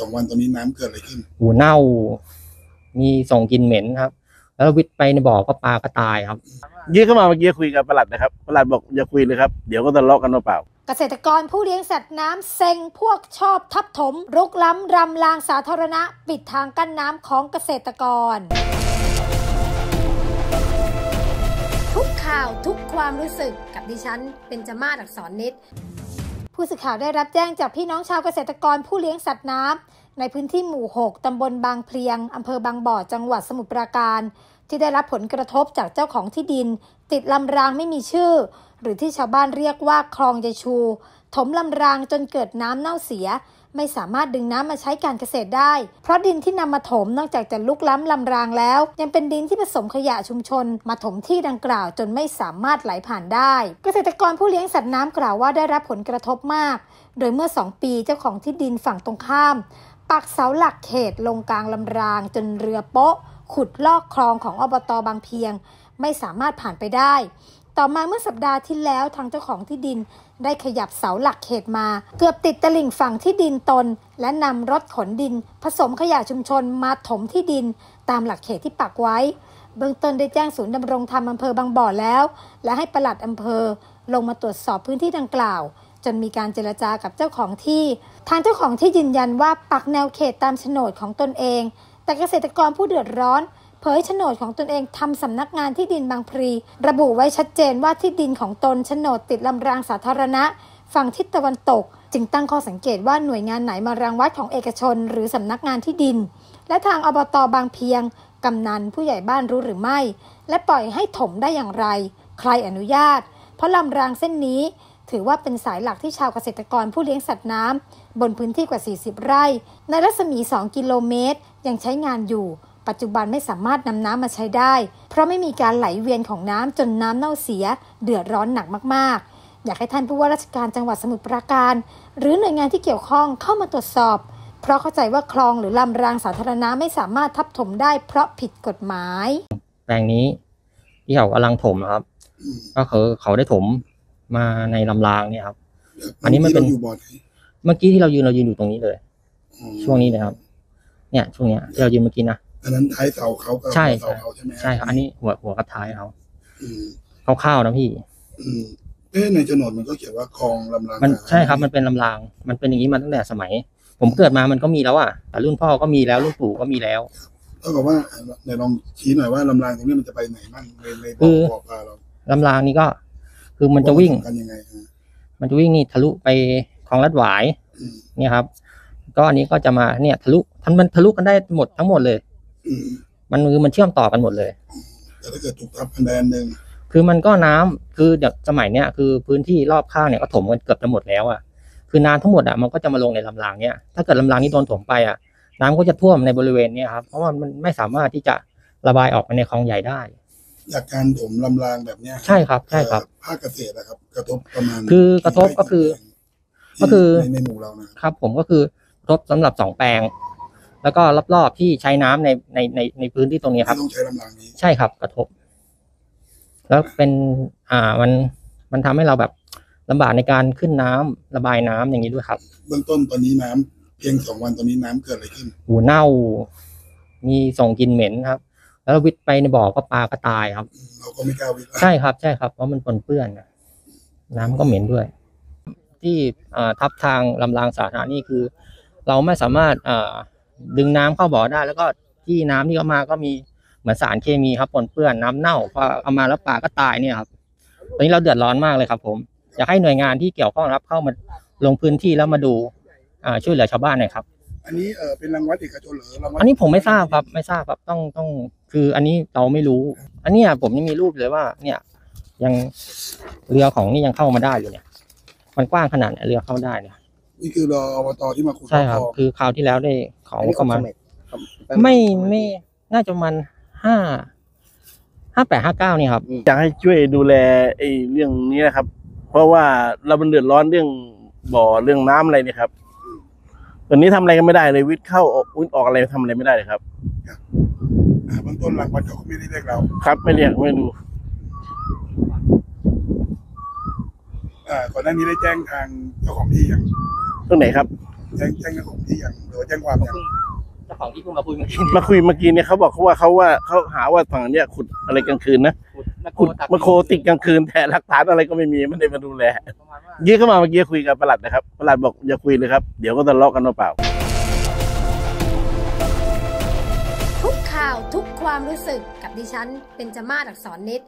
สองวันตอนนี้น้ำเกิดอะไรขึ้น หูเน่า มีส่งกลิ่นเหม็นครับ แล้ววิทย์ไปในบ่อก็ปลาก็ตายครับ ยื่นเข้ามาเมื่อกี้คุยกับประหลัดนะครับประหลัดบอกอย่าคุยเลยครับ เดี๋ยวก็ทะเลาะกันเปล่าเกษตรกรผู้เลี้ยงสัตว์น้ำเซ็งพวกชอบทับถม รุกล้ำรำลางสาธารณะ ปิดทางกั้นน้ำของเกษตรกร ทุกข่าวทุกความรู้สึกกับดิฉันเป็นจมาศอักษรนิด ผู้สื่อข่าวได้รับแจ้งจากพี่น้องชาวเกษตรกรผู้เลี้ยงสัตว์น้ำในพื้นที่หมู่ 6 ตำบลบางเพลียง อำเภอบางบ่อ จังหวัดสมุทรปราการ ที่ได้รับผลกระทบจากเจ้าของที่ดิน ติดลำรางไม่มีชื่อ หรือที่ชาวบ้านเรียกว่าคลองยายชู ถมลำรางจนเกิดน้ำเน่าเสีย ไม่สามารถดึงน้ำมาใช้การเกษตรได้ เพราะดินที่นำมาถมนอกจากจะลุกล้ำลำรางแล้ว ยังเป็นดินที่ผสมขยะชุมชน มาถมที่ดังกล่าวจนไม่สามารถไหลผ่านได้ เกษตรกรผู้เลี้ยงสัตว์น้ำกล่าวว่าได้รับผลกระทบมาก โดยเมื่อ 2 ปีเจ้าของที่ดินฝั่งตรงข้าม ปักเสาหลักเขตลงกลางลำราง จนเรือโป๊ะ ขุดลอกคลองของอบตบางเพียง ไม่สามารถผ่านไปได้ต่อมาเมื่อสัปดาห์ที่แล้วทางเจ้าของที่ดิน ได้ขยับเสาหลักเขตมา เกือบติดตลิ่งฝั่งที่ดินตน และนำรถขนดิน ผสมขยะชุมชนมาถมที่ดิน ตามหลักเขตที่ปักไว้ เบื้องต้นได้แจ้งศูนย์ดำรงธรรมอำเภอบางบ่อแล้ว และให้ปลัดอำเภอ ลงมาตรวจสอบพื้นที่ดังกล่าว จนมีการเจรจากับเจ้าของที่ ทางเจ้าของที่ยืนยันว่าปักแนวเขตตามโฉนดของตนเอง แต่เกษตรกรผู้เดือดร้อน เผยโฉนดของตนเองทำสำนักงานที่ดินบางพลีระบุไว้ชัดเจนว่าที่ดินของตนโฉนดติดลำรางสาธารณะ ฝั่งทิศตะวันตก จึงตั้งข้อสังเกตว่าหน่วยงานไหนมารังวัดของเอกชน หรือสำนักงานที่ดิน และทางอบตบางเพียงกำนันผู้ใหญ่บ้านรู้หรือไม่ และปล่อยให้ถมได้อย่างไร ใครอนุญาต เพราะลำรางเส้นนี้ ถือว่าเป็นสายหลักที่ชาวเกษตรกรผู้เลี้ยงสัตว์น้ำบนพื้นที่กว่า 40 ไร่ ในรัศมี 2 กิโลเมตร ยังใช้งานอยู่ ปัจจุบันไม่สามารถนำน้ำมาใช้ได้ เพราะไม่มีการไหลเวียนของน้ำจนน้ำเน่าเสีย เดือดร้อนหนักมากๆ อยากให้ท่านผู้ว่าราชการจังหวัดสมุทรปราการ หรือหน่วยงานที่เกี่ยวข้องเข้ามาตรวจสอบ เพราะเข้าใจว่าคลองหรือลำรางสาธารณะไม่สามารถทับถมได้ เพราะผิดกฎหมาย แปลงนี้ที่เขากำลังถมนะครับ ก็คือเขาได้ถมมาในลำรางเนี่ยครับ อันนี้มันเป็นราอยู่บ่อไหนเมื่อกี้ที่เรายืนเรายืนอยู่ตรงนี้เลยอ๋อช่วงนี้เลยครับ เนี่ย ช่วงเนี้ยที่เรายืนเมื่อกี้นะ อันนั้นท้ายเสาเขากับใช่เสาเขาใช่ไหมใช่ครับอันนี้หัวหัวกับท้ายเขาอืมคร่าวๆนะพี่ อืมเอ๊ะในโฉนดมันก็เขียนว่าคลองลำรางมันน้ำใช่ครับมันเป็นลำราง มันเป็นอย่างนี้มาตั้งแต่สมัย ผมเกิดมามันก็มีแล้วอะแต่รุ่นพ่อก็มีแล้วรุ่นปู่ก็มีแล้ว เท่ากับว่าในลองชี้หน่อยว่าลำรางตรงนี้มันจะไปไหนบ้างในในคืบ่ออบ่อปลาเราลำรางนี้ก็ คือมันจะวิ่งากันยังไงฮะมันจะวิ่งนี่ทะลุไปคลองลัดหวายอืมเนี่ยครับ ก็อันนี้ก็จะมาเนี่ยทะลุทันมันทะลุกันได้หมดทั้งหมดเลยอื มมันคือมันเชื่อมต่อกันหมดเลย แต่ถ้าเกิดถูกทับคะแนนหนึ่งคือมันก็น้ำคืออย่างสมัยเนี้ยคือพื้นที่รอบข้างเนี่ยก็ถมกันเกือบจะหมดแล้วอะคือน้ำทั้งหมดอะมันก็จะมาลงในลำรางเนี่ยถ้าเกิดลำรางนี้โดนถมไปอะน้ำก็จะท่วมในบริเวณเนี้ยครับเพราะว่ามันไม่สามารถที่จะระบายออกไปในคลองใหญ่ได้จากการถมลำรางแบบเนี้ยใช่ครับ ใช่ครับเอ่อภาคเกษตรนะครับ กระทบประมาณคือกระทบก็คือที่ก็คือในในหมู่เรานะครับครับผมก็คือรบสำหรับสองแปลง แล้วก็รอบๆที่ใช้น้ำในในในในพื้นที่ตรงนี้ครับที่ต้องใช้ลำรางนี้ใช่ครับกระทบ แล้วเป็นอ่ามันมันทำให้เราแบบลำบากในการขึ้นน้ำระบายน้ำอย่างนี้ด้วยครับ เบื้องต้นตอนนี้น้ำเพียงสองวันตอนนี้น้ำเกิดอะไรขึ้นหูเน่า มีส่งกลิ่นเหม็นครับ แล้ววิทย์ไปในบ่อก็ปลาก็ตายครับ เราก็ไม่กล้าวิทย์ใช่ครับใช่ครับเพราะมันปนเปื้อนน่ะน้ำก็เหม็นด้วย ที่อ่าทับทางลำรางสาธารณะนี่คือ เราไม่สามารถอ่า ดึงน้ำเข้าบ่อได้ แล้วก็ที่น้ำที่เข้ามาก็มีเหมือนสารเคมีครับปนเปื้อนน้ำเน่าพอเอามาแล้วปลาก็ตายเนี่ยครับตอนนี้เราเดือดร้อนมากเลยครับ ผมอยากให้หน่วยงานที่เกี่ยวข้องรับเข้ามาลงพื้นที่แล้วมาดูอ่าช่วยเหลือชาวบ้านหน่อยครับ อันนี้เออเป็นรางวัดเอกชนหรือรางวัดอันนี้ผมไม่ทราบครับ ไม่ทราบครับต้องต้องคืออันนี้เราไม่รู้ อันเนี้ยผมยังมีรูปเลยว่า เนี่ย ยังเรือของนี่ยังเข้ามาได้อยู่เนี่ย มันกว้างขนาดไหนเรือเข้าได้เนี่ย นี่คือรออบตที่มาขุดใช่ครับลอกคือคราวที่แล้วได้ของอันนี้ประมาณของสมเด็จครับไม่ไม่น่าจะประมันห้าห้าแปดห้าเก้านี่ครับอยากให้ช่วยดูแลไอ้เรื่องนี้นะครับ เพราะว่าเรามันเดือดร้อนเรื่องบ่อเรื่องน้ำอะไรเนี่ยครับตอนนี้ทำอะไรกันไม่ได้เลยวิทย์เข้าออกวิทย์ออกอะไรทำอะไรไม่ได้เลยครับอ่าเบื้องต้นรางวัดเขาก็ไม่ได้เรียกเรา ครับ ไม่เรียกไม่ดูอ่าก่อนหน้านี้ได้แจ้งทางเจ้าของที่อย่าง ตรงไหนครับ แจ้งแจ้งเจ้าของที่ยังหรือว่าแจ้งความยังเจ้าของที่เพิ่งมาคุยเมื่อกี้มาคุยเมื่อกี้เนี่ยเขาบอกเขาว่าเขาว่าเขาหาว่าฝั่งเนี้ยขุดอะไรกลางคืนนะขุดมาโคติดกลางคืนแต่หลักฐานอะไรก็ไม่มีไม่ได้มาดูแลประมาณว่ายี่เข้ามาเมื่อกี้คุยกับประหลัดนะครับประหลัดบอกอย่าคุยเลยครับ เดี๋ยวก็ทะเลาะกันเปล่าทุกข่าวทุกความรู้สึกกับดิฉันเป็นจมาศอักษรนิด